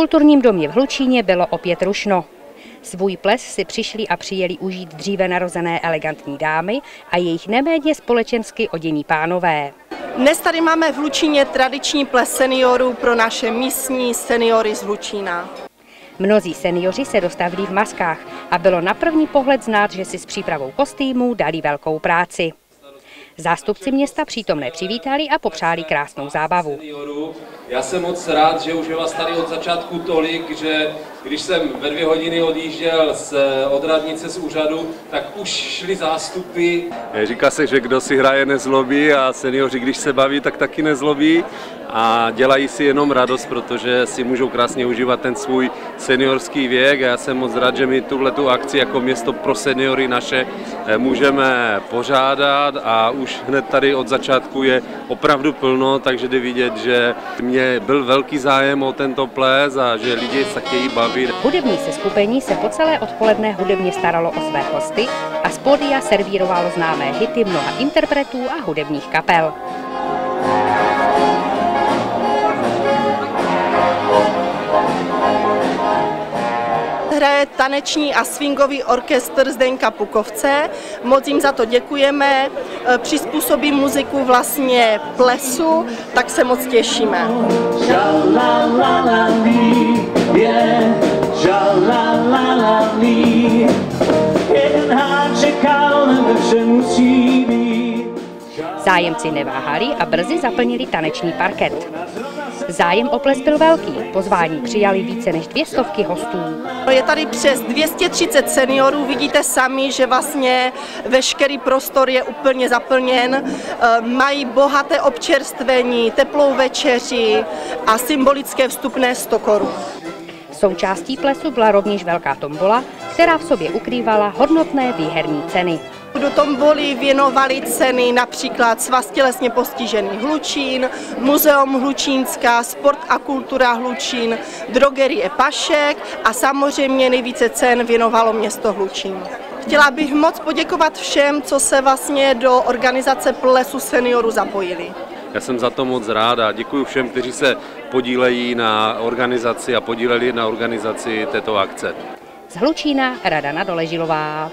kulturním domě v Hlučíně bylo opět rušno. Svůj ples si přišli a přijeli užít dříve narozené elegantní dámy a jejich neméně společensky odění pánové. Dnes tady máme v Hlučíně tradiční ples seniorů pro naše místní seniory z Hlučína. Mnozí seniori se dostavili v maskách a bylo na první pohled znát, že si s přípravou kostýmů dali velkou práci. Zástupci města přítomné přivítali a popřáli krásnou zábavu. Já jsem moc rád, že už je vás tady od začátku tolik, že když jsem ve dvě hodiny odjížděl z, od radnice z úřadu, tak už šly zástupy. Říká se, že kdo si hraje nezlobí a seniori, když se baví, tak taky nezlobí a dělají si jenom radost, protože si můžou krásně užívat ten svůj seniorský věk. Já jsem moc rád, že my tuhle tu akci jako město pro seniory naše eh, můžeme pořádat a už hned tady od začátku je opravdu plno, takže jde vidět, že mě byl velký zájem o tento ples a že lidi se chtějí bavit. Hudební seskupení se po celé odpoledne hudebně staralo o své hosty a z pódia servírovalo známé hity mnoha interpretů a hudebních kapel. Hraje taneční a swingový orchestr Zdenka Pukovce. Moc jim za to děkujeme. E, přizpůsobí muziku vlastně plesu, tak se moc těšíme. Zájemci neváhali a brzy zaplnili taneční parket. Zájem o ples byl velký, pozvání přijali více než dvě stovky hostů. Je tady přes 230 seniorů, vidíte sami, že vlastně veškerý prostor je úplně zaplněn. E, mají bohaté občerstvení, teplou večeři a symbolické vstupné 100 korun. Součástí plesu byla rovněž velká tombola, která v sobě ukrývala hodnotné výherní ceny. Do tomboly věnovali ceny například Svaz tělesně postižený Hlučín, Muzeum Hlučínská, Sport a kultura Hlučín, Drogerie Pašek a samozřejmě nejvíce cen věnovalo město Hlučín. Chtěla bych moc poděkovat všem, co se vlastně do organizace Plesu seniorů zapojili. Já jsem za to moc rád a děkuji všem, kteří se podílejí na organizaci a podíleli na organizaci této akce. Z Hlučína Radana Doležilová.